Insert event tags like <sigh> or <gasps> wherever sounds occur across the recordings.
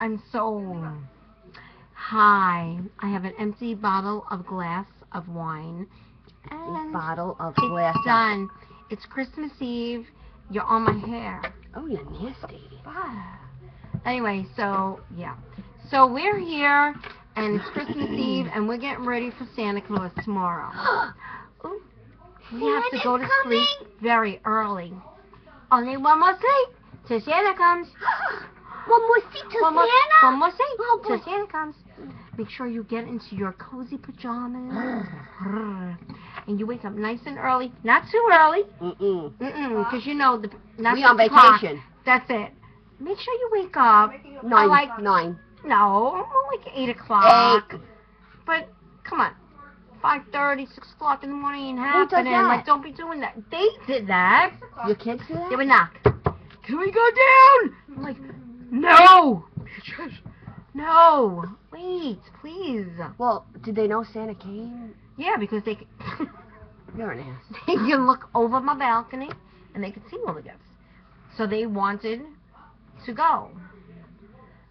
I'm so high. I have an empty bottle of glass of wine. A And bottle of it's glass. done. It's Christmas Eve. You're on my hair. Oh, you're nasty. Anyway, so yeah. So we're here and it's Christmas <laughs> Eve and we're getting ready for Santa Claus tomorrow. <gasps> Ooh. We have to go to sleep very early. Only one more sleep till Santa comes. <gasps> <gasps> One more seat to One more, Santa? one more sleep Oh, till. Santa comes. Make sure you get into your cozy pajamas. <gasps> and you wake up nice and early. Not too early. Mm-mm. Mm-mm, because you know the not We on vacation. That's it. Make sure you wake up. Nine. like- nine. No, like eight o'clock. Eight. But come on, five thirty, six o'clock in the morning ain't happening. Like, don't be doing that. They did that. Your kids do that? They would knock. Can we go down? I'm like, no, bitches, no. Wait, please. Well, did they know Santa came? Yeah, because they <laughs> You're an ass. they can look over my balcony and they could see all the gifts. So they wanted to go.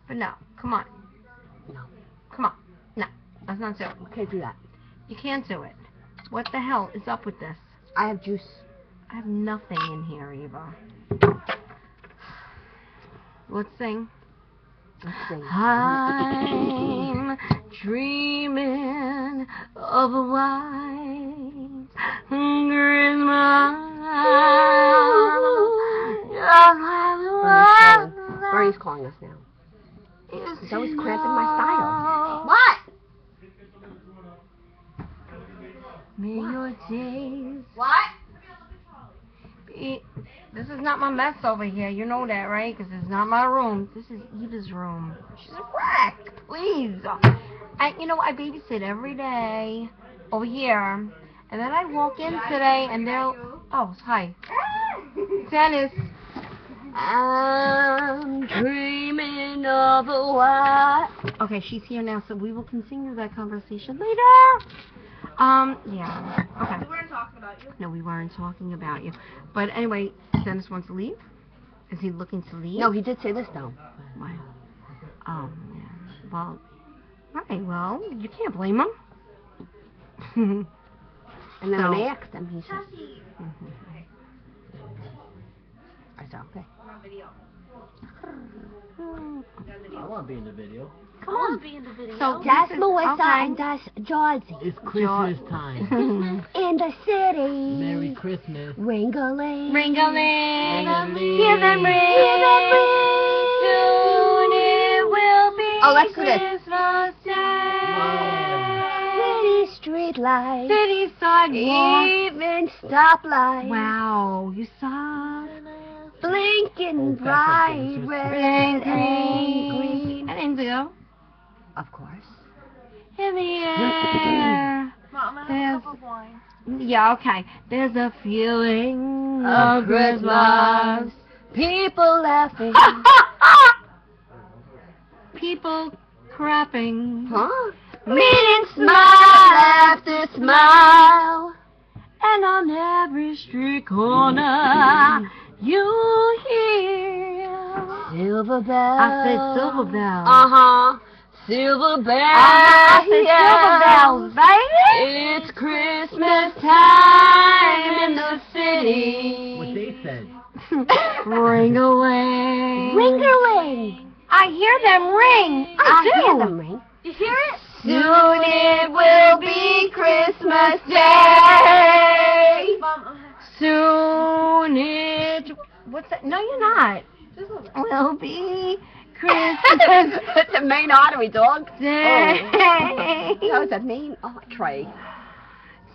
But no, come on. No. Come on. No, let's not it. We can't do that. You can't do it. What the hell is up with this? I have juice. I have nothing in here, Eva. Let's sing. Let's sing. I'm dreaming of a white Christmas. Bernie's calling us now. He's always cramping my style. What? May your days What? be. This is not my mess over here. You know that, right? Because it's not my room. This is Eva's room. She's a wreck. Please. I, you know, I babysit every day over here, and then I walk in today, and they'll. Oh, hi. <laughs> Dennis. I'm dreaming of a white. Okay, she's here now, so we will continue that conversation later. Um, yeah. Okay. We weren't talking about you. No, we weren't talking about you. But anyway, Dennis wants to leave. Is he looking to leave? No, he did say this though. Wow. Oh man. Well. Right. Well, you can't blame him. <laughs> And then when I asked him, he said, Cassie, <laughs> I said, okay. We're on video. I want to be in the video. Come on. be in the video. So That's this is- Melissa okay. and that's Georgie. It's Christmas time. <laughs> In the city. Merry Christmas. Ringaling. Ring-a-ling, Ring-a-ling. hear them ring. Hear them ring. Soon it will be Oh, let's do this. Christmas Day. City street lights. City sidewalk. Even stoplights. Wow, you saw Blinking Old-fashioned bright red red, and green, green. and indigo Of course. in the air. Mom, have There's- a cup of wine. Yeah, okay. There's a feeling Of of Christmas. People laughing. People crapping. Huh? Meeting Smile after smile. And on every street corner, Silver bells. I said silver bells. Uh-huh. Silver bells. I said yeah. silver bells, baby. It's Christmas time in the city. What they said. Ring away. <laughs> Ringerling. I hear them ring. I, I do. hear them ring. You hear it? Soon it will be Christmas Day. Uh, Soon it. What's that? No, you're not. Just a little. Will be Christmas <laughs> That's a main artery, dog. <laughs> Day. Oh. That was a main artery.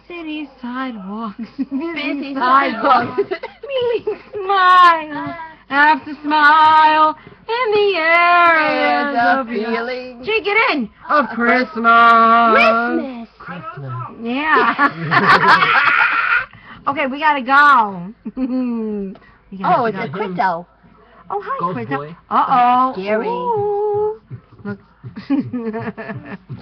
City sidewalks. <laughs> Busy sidewalks. sidewalks. Meaning smile after smile in the air. There's there's a a feeling. feeling. Shake it in. Of uh, Christmas. Christmas. Christmas. Yeah. okay, we gotta go. we gotta Oh, it's go. a crypto. Oh, hi, Ghost Quinta. boy. Uh oh. Scary. Look. <laughs>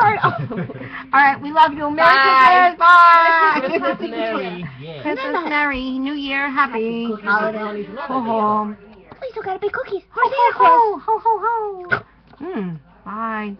All right, we love you. Merry Bye. Christmas. Bye. Christmas Merry. Yeah. Christmas, Merry New Year, Happy. Cookies Holiday. and brownies, another Ho video. ho. We still gotta be cookies. Ho ho ho ho ho ho. Hmm. Bye.